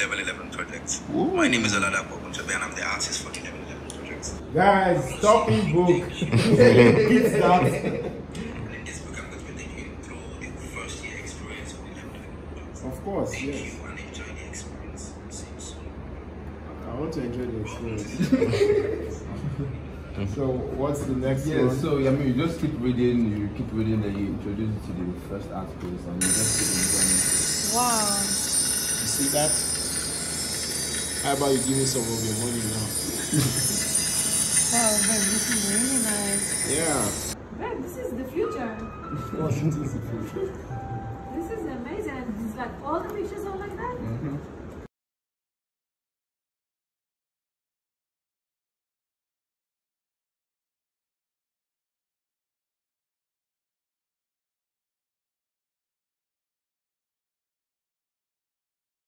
Level 11 project. My name is Oladapo Ogunjobi and I'm the artist for the Level 11 Projects. Guys, talking book. Kids that. And in this book, I'm going to be taking you through the first year experience of the Level 11 project. Of course, Thank yes. you and enjoy the experience. See you soon. I want to enjoy the experience. so, what's the next Yeah, one? so I mean, you just keep reading, you keep reading, then you introduce it to the first articles, and you just keep enjoying. Wow. You see that? How about you give me some of your money now? Wow, babe, this is really nice. Yeah. Babe, this is the future. Of course, it is the future. This is amazing. It's like all the pictures are like mm-hmm.